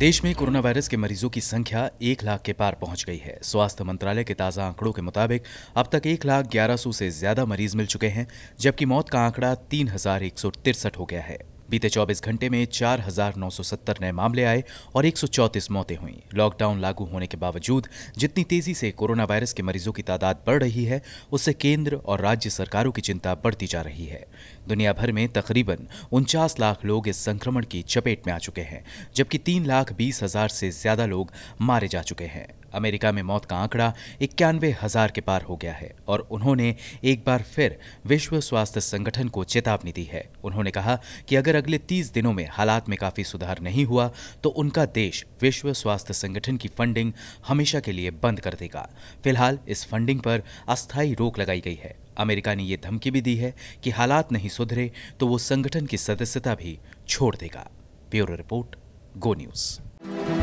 देश में corona virus के मरीजों की संख्या एक लाख के पार पहुँच गई है। स्वास्थ्य मंत्रालय के ताज़ा आंकड़ों के मुताबिक अब तक एक लाख ग्यारह सौ से ज़्यादा मरीज़ मिल चुके हैं, जबकि मौत का आंकड़ा तीन हज़ार एक सौ तिरसठ हो गया है। बीते 24 घंटे में 4,970 नए मामले आए और 134 मौतें हुईं। लॉकडाउन लागू होने के बावजूद जितनी तेज़ी से कोरोना वायरस के मरीजों की तादाद बढ़ रही है उससे केंद्र और राज्य सरकारों की चिंता बढ़ती जा रही है। दुनिया भर में तकरीबन उनचास लाख लोग इस संक्रमण की चपेट में आ चुके हैं जबकि तीन लाख बीस हज़ार से ज़्यादा लोग मारे जा चुके हैं। अमेरिका में मौत का आंकड़ा इक्यानवे हज़ार के पार हो गया है और उन्होंने एक बार फिर विश्व स्वास्थ्य संगठन को चेतावनी दी है। उन्होंने कहा कि अगर अगले तीस दिनों में हालात में काफ़ी सुधार नहीं हुआ तो उनका देश विश्व स्वास्थ्य संगठन की फंडिंग हमेशा के लिए बंद कर देगा। फ़िलहाल इस फंडिंग पर अस्थायी रोक लगाई गई है। अमेरिका ने यह धमकी भी दी है कि हालात नहीं सुधरे तो वो संगठन की सदस्यता भी छोड़ देगा। Bureau report, go news.